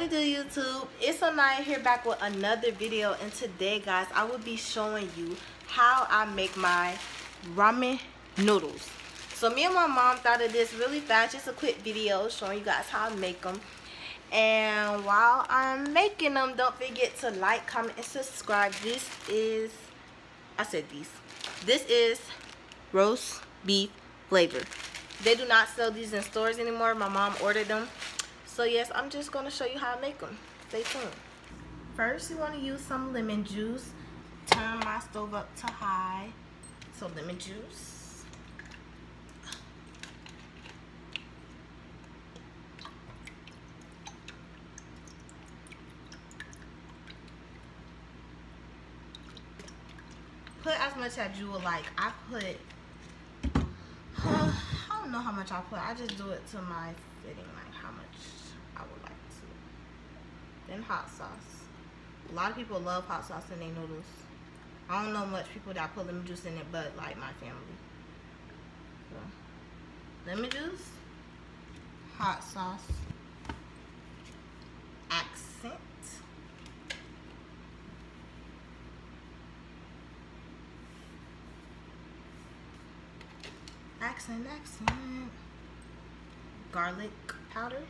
what do youtube? It's Nyiah here back with another video and today guys i will be showing you how i make my ramen noodles. So me and my mom thought of this really fast just a quick video showing you guys how i make them and while i'm making them don't forget to like comment and subscribe. This is i said these. This is roast beef flavor. They do not sell these in stores anymore. My mom ordered them so yes, I'm just going to show you how I make them. Stay tuned. First, you want to use some lemon juice. Turn my stove up to high. So lemon juice. Put as much as you would like. I put, I don't know how much I put. I just do it to my fitting, like how much I would like to. Then hot sauce. A lot of people love hot sauce in their noodles. I don't know much people that put lemon juice in it, but like my family. So, lemon juice, hot sauce, accent. Accent, accent. Garlic powder.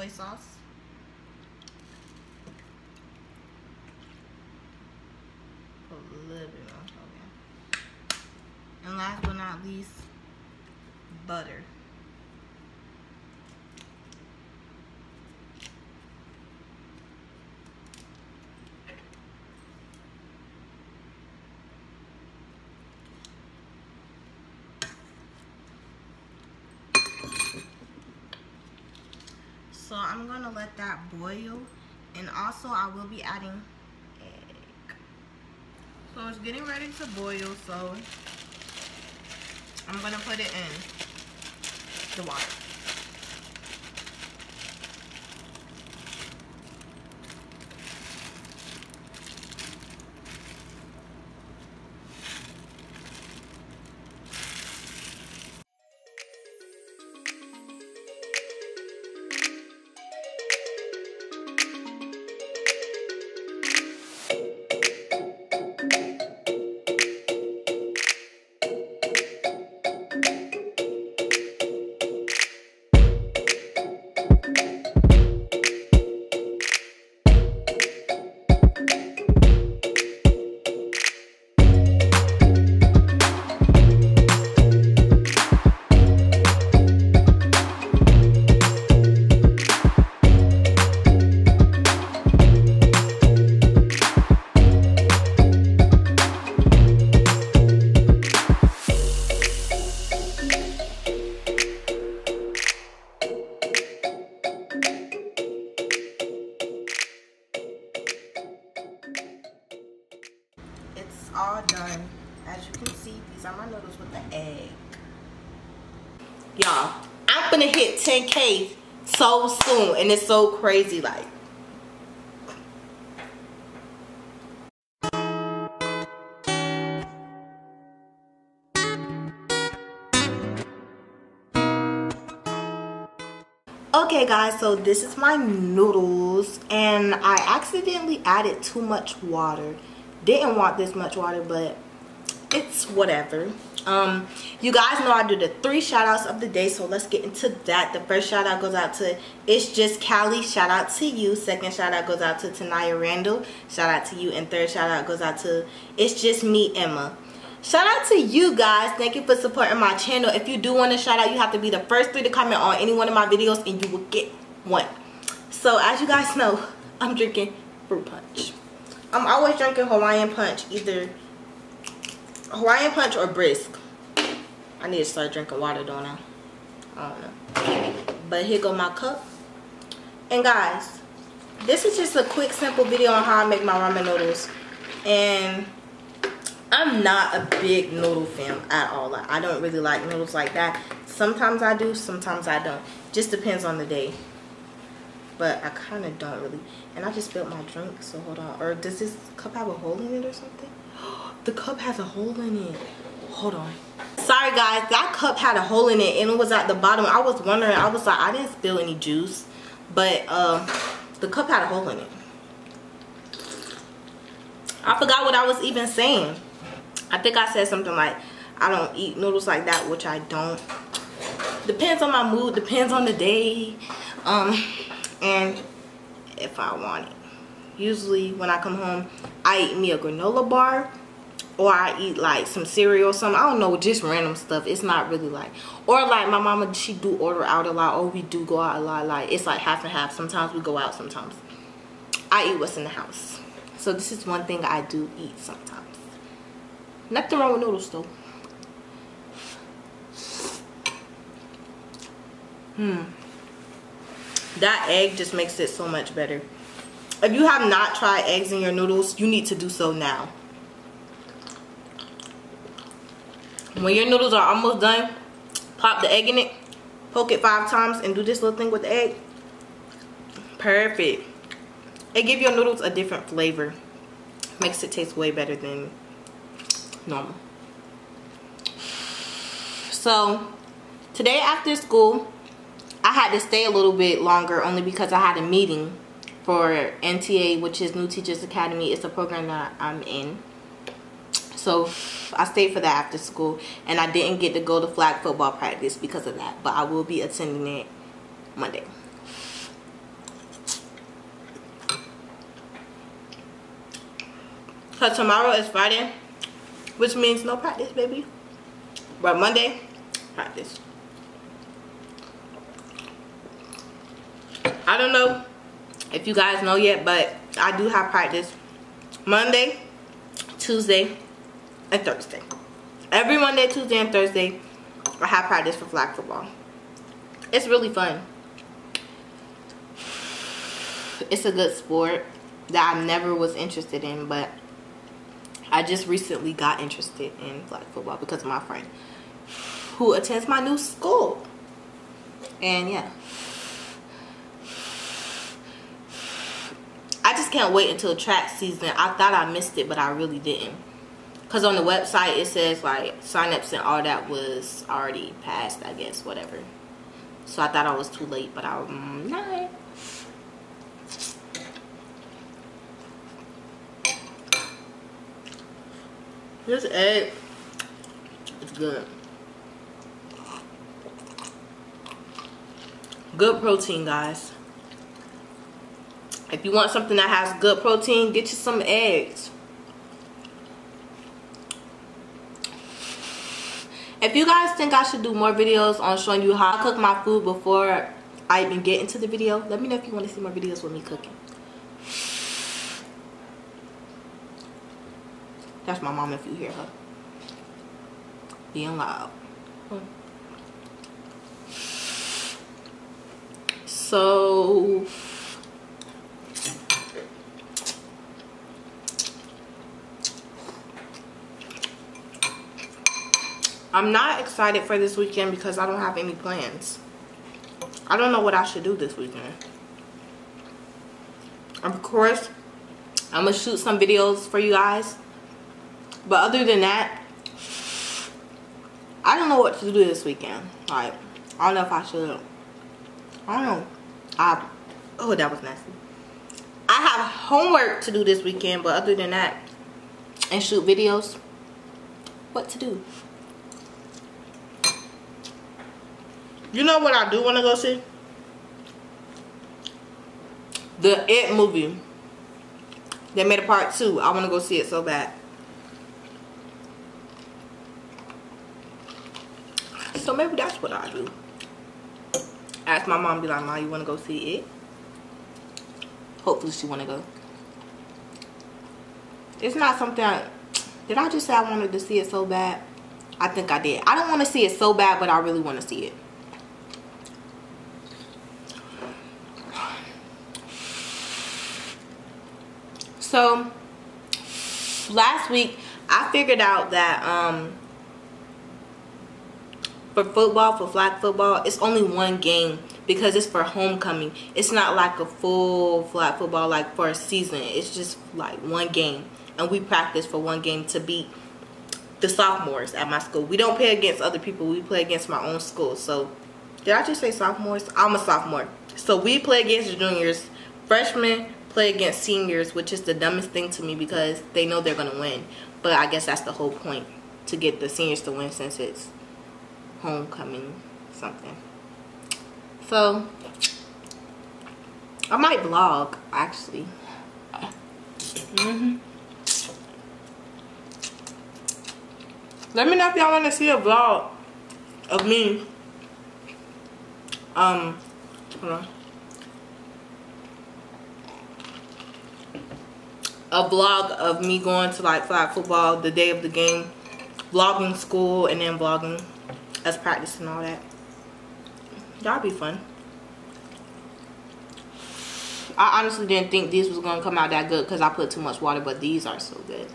Soy sauce. A little bit. And last but not least, butter. So I'm gonna let that boil. And also I will be adding egg. So it's getting ready to boil so I'm gonna put it in the water so soon. And it's so crazy, like. okay guys so this is my noodles and i accidentally added too much water didn't want this much water but it's whatever um you guys know i do the three shout outs of the day so let's get into that. The first shout out goes out to it's just Callie shout out to you. Second shout out goes out to Tanaya Randall. Shout out to you. And third shout out goes out to it's just me Emma. Shout out to you guys. Thank you for supporting my channel. If you do want a shout out you have to be the first three to comment on any one of my videos and you will get one. So as you guys know i'm drinking fruit punch. I'm always drinking Hawaiian Punch, either Hawaiian Punch or Brisk. I need to start drinking water, don't I? I don't know. But here go my cup. And guys, this is just a quick, simple video on how I make my ramen noodles. And I'm not a big noodle fan at all. Like, I don't really like noodles like that. Sometimes I do, sometimes I don't. Just depends on the day but I kind of don't really. And I just spilled my drink, so hold on. Or does this cup have a hole in it or something? The cup has a hole in it. Hold on. Sorry guys, that cup had a hole in it and it was at the bottom. I was wondering, I was like, I didn't spill any juice. But uh, the cup had a hole in it. I forgot what I was even saying. I think I said something like, I don't eat noodles like that, which I don't. Depends on my mood, depends on the day. Um, and if I want it. Usually when I come home, I eat me a granola bar or I eat like some cereal or something. I don't know, just random stuff. It's not really like, or like my mama, she do order out a lot or we do go out a lot. Like it's like half and half. Sometimes we go out, sometimes I eat what's in the house. So this is one thing I do eat sometimes. Nothing wrong with noodles though. Hmm. That egg just makes it so much better. If you have not tried eggs in your noodles, you need to do so now. When your noodles are almost done, pop the egg in it, poke it five times, and do this little thing with the egg. Perfect. It gives your noodles a different flavor. Makes it taste way better than normal. So, today after school, I had to stay a little bit longer only because I had a meeting for NTA, which is New Teachers Academy. It's a program that I'm in. So I stayed for that after school and I didn't get to go to flag football practice because of that. But I will be attending it Monday. Because tomorrow is Friday, which means no practice, baby. But Monday, practice. I don't know if you guys know yet, but I do have practice Monday, Tuesday, and Thursday. Every Monday, Tuesday, and Thursday, I have practice for flag football. It's really fun. It's a good sport that I never was interested in, but I just recently got interested in flag football because of my friend who attends my new school. And yeah. I just can't wait until track season. I thought I missed it, but I really didn't. Because on the website, it says like signups and all that was already passed, I guess, whatever. So I thought I was too late, but I'm not. This egg is good. Good protein, guys. If you want something that has good protein, get you some eggs. If you guys think I should do more videos on showing you how I cook my food before I even get into the video, let me know if you want to see more videos with me cooking. That's my mom if you hear her. Being loud. Hmm. So I'm not excited for this weekend because I don't have any plans. I don't know what I should do this weekend. Of course, I'm going to shoot some videos for you guys. But other than that, I don't know what to do this weekend. Like, I don't know if I should. I don't know. I, oh, that was nasty. I have homework to do this weekend, but other than that, and shoot videos, what to do? You know what I do want to go see? The It movie. They made a part two. I want to go see it so bad. So maybe that's what I do. Ask my mom, be like, Mom, you want to go see it? Hopefully she want to go. It's not something I, did I just say I wanted to see it so bad? I think I did. I don't want to see it so bad, but I really want to see it. So last week I figured out that um, for football, for flag football, it's only one game because it's for homecoming. It's not like a full flag football like for a season. It's just like one game. and we practice for one game to beat the sophomores at my school. We don't play against other people. We play against my own school. So, did I just say sophomores? I'm a sophomore. So, we play against the juniors. Freshmen play against seniors, which is the dumbest thing to me because they know they're going to win. But I guess that's the whole point to get the seniors to win since it's homecoming something. So, I might vlog actually. Mm -hmm. Let me know if y'all want to see a vlog of me. Um, hold on. A vlog of me going to like flag football the day of the game, vlogging school, and then vlogging us practicing all that. That'd be fun. I honestly didn't think these was gonna come out that good because I put too much water, but these are so good.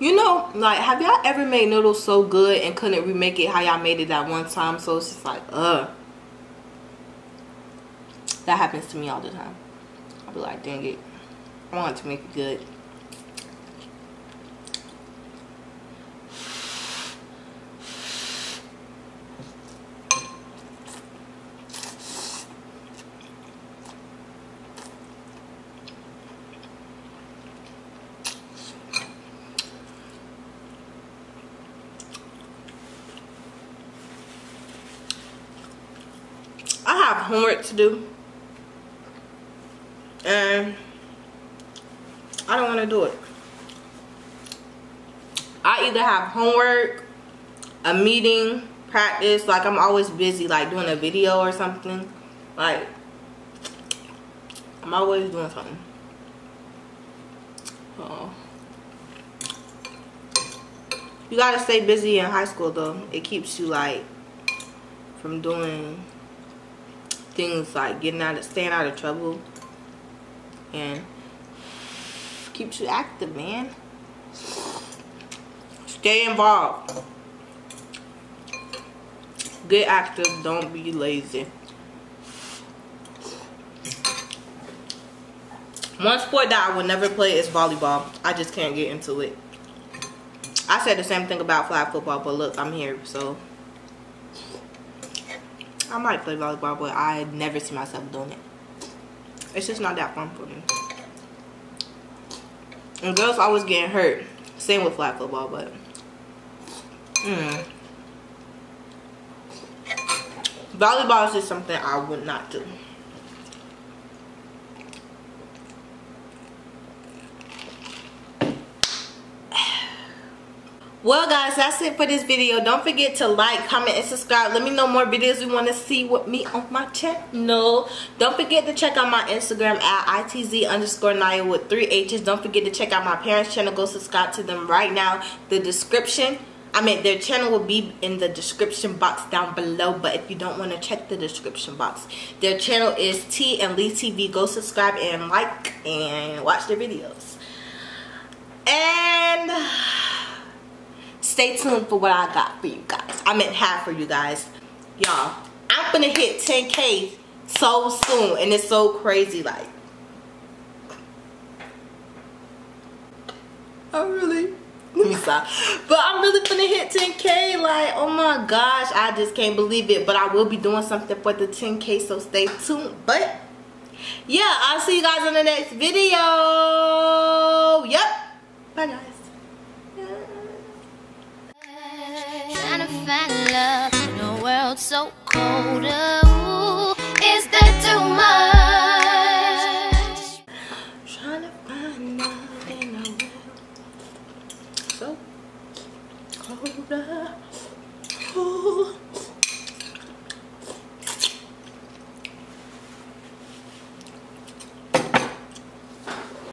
You know, like, have y'all ever made noodles so good and couldn't remake it how y'all made it that one time? So it's just like, ugh. That happens to me all the time. I'll be like, dang it. I want to make it good. I have homework to do. And I don't want to do it. I either have homework, a meeting, practice, like I'm always busy like doing a video or something. Like I'm always doing something. Oh. You gotta stay busy in high school though. It keeps you like from doing things like getting out of staying out of trouble and keeps you active man stay involved get active don't be lazy one sport that I would never play is volleyball I just can't get into it I said the same thing about flag football but look I'm here so I might play volleyball, but I never see myself doing it. It's just not that fun for me. And girls always getting hurt. Same with flag football, but mm. volleyball is something I would not do. well guys that's it for this video. Don't forget to like comment and subscribe. Let me know more videos you want to see with me on my channel. Don't forget to check out my instagram at itz underscore nyiah with three h's. Don't forget to check out my parents channel. Go subscribe to them right now. The description I mean, their channel will be in the description box down below. But if you don't want to check the description box, their channel is T and Lee TV. Go subscribe and like and watch their videos. And stay tuned for what I got for you guys. I meant half for you guys. Y'all, I'm gonna hit 10K so soon. And it's so crazy. Like, I really but I'm really gonna hit 10k like oh my gosh I just can't believe it. But I will be doing something for the 10k so stay tuned. But yeah I'll see you guys in the next video. Yep bye guys. Find love in a world so cold.